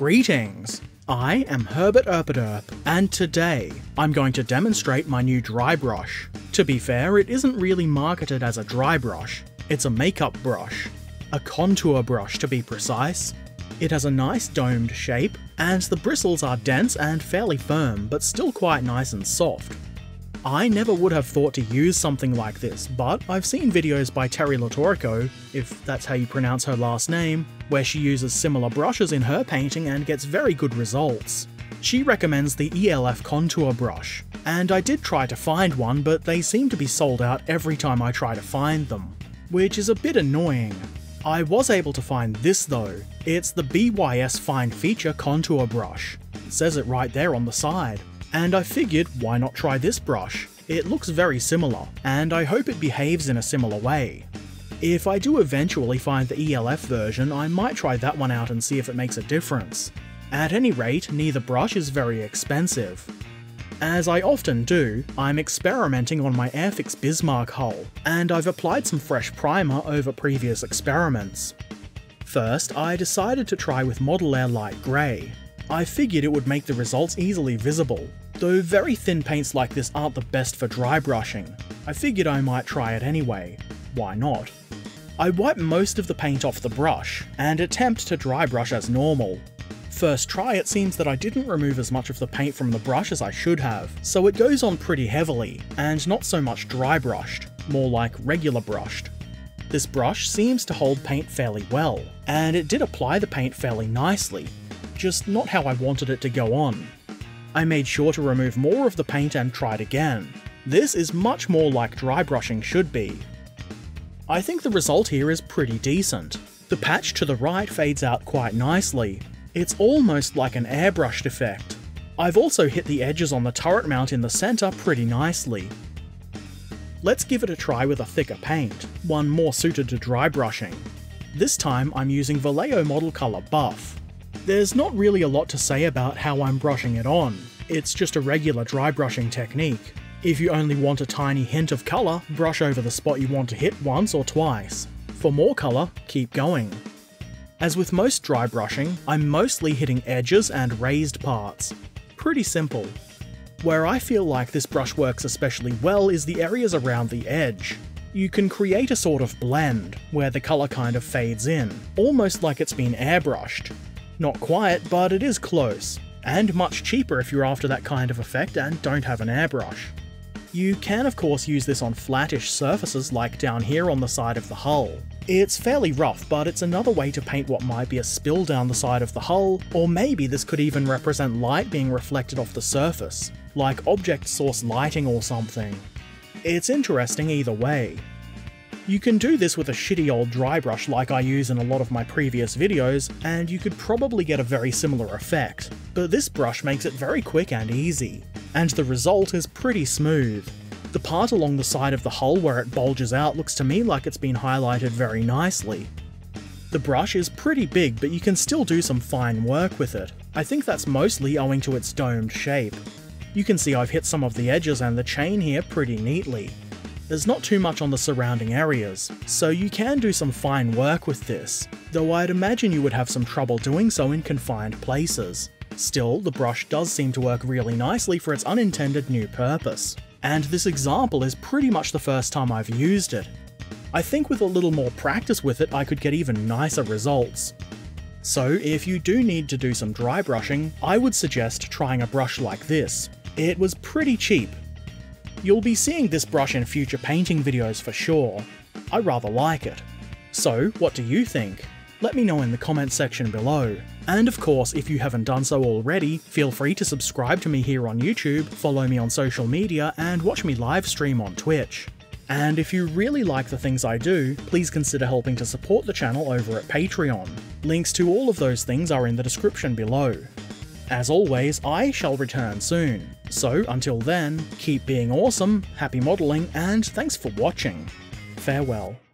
Greetings! I am Herbert Erpaderp, and today I'm going to demonstrate my new dry brush. To be fair, it isn't really marketed as a dry brush, it's a makeup brush. A contour brush to be precise. It has a nice domed shape, and the bristles are dense and fairly firm, but still quite nice and soft. I never would have thought to use something like this, but I've seen videos by Teri Litorco, if that's how you pronounce her last name, where she uses similar brushes in her painting and gets very good results. She recommends the ELF contour brush, and I did try to find one, but they seem to be sold out every time I try to find them, which is a bit annoying. I was able to find this though. It's the BYS Fine Feature Contour Brush. It says it right there on the side. And I figured, why not try this brush? It looks very similar, and I hope it behaves in a similar way. If I do eventually find the ELF version, I might try that one out and see if it makes a difference. At any rate, neither brush is very expensive. As I often do, I'm experimenting on my Airfix Bismarck hull, and I've applied some fresh primer over previous experiments. First, I decided to try with Model Air Light Grey. I figured it would make the results easily visible, though very thin paints like this aren't the best for dry brushing. I figured I might try it anyway. Why not? I wipe most of the paint off the brush, and attempt to dry brush as normal. First try it seems that I didn't remove as much of the paint from the brush as I should have, so it goes on pretty heavily, and not so much dry brushed, more like regular brushed. This brush seems to hold paint fairly well, and it did apply the paint fairly nicely, just not how I wanted it to go on. I made sure to remove more of the paint and tried again. This is much more like dry brushing should be. I think the result here is pretty decent. The patch to the right fades out quite nicely. It's almost like an airbrushed effect. I've also hit the edges on the turret mount in the centre pretty nicely. Let's give it a try with a thicker paint, one more suited to dry brushing. This time I'm using Vallejo Model Color Buff. There's not really a lot to say about how I'm brushing it on, it's just a regular dry brushing technique. If you only want a tiny hint of colour, brush over the spot you want to hit once or twice. For more colour, keep going. As with most dry brushing, I'm mostly hitting edges and raised parts. Pretty simple. Where I feel like this brush works especially well is the areas around the edge. You can create a sort of blend, where the colour kind of fades in, almost like it's been airbrushed. Not quiet, but it is close, and much cheaper if you're after that kind of effect and don't have an airbrush. You can of course use this on flattish surfaces like down here on the side of the hull. It's fairly rough, but it's another way to paint what might be a spill down the side of the hull, or maybe this could even represent light being reflected off the surface, like object source lighting or something. It's interesting either way. You can do this with a shitty old dry brush like I use in a lot of my previous videos, and you could probably get a very similar effect, but this brush makes it very quick and easy, and the result is pretty smooth. The part along the side of the hull where it bulges out looks to me like it's been highlighted very nicely. The brush is pretty big, but you can still do some fine work with it. I think that's mostly owing to its domed shape. You can see I've hit some of the edges and the chain here pretty neatly. There's not too much on the surrounding areas, so you can do some fine work with this, though I'd imagine you would have some trouble doing so in confined places. Still, the brush does seem to work really nicely for its unintended new purpose. And this example is pretty much the first time I've used it. I think with a little more practice with it I could get even nicer results. So if you do need to do some dry brushing, I would suggest trying a brush like this. It was pretty cheap, You'll be seeing this brush in future painting videos for sure. I rather like it. So, what do you think? Let me know in the comments section below. And of course, if you haven't done so already, feel free to subscribe to me here on YouTube, follow me on social media, and watch me live stream on Twitch. And if you really like the things I do, please consider helping to support the channel over at Patreon. Links to all of those things are in the description below. As always, I shall return soon. So until then, keep being awesome, happy modelling, and thanks for watching. Farewell.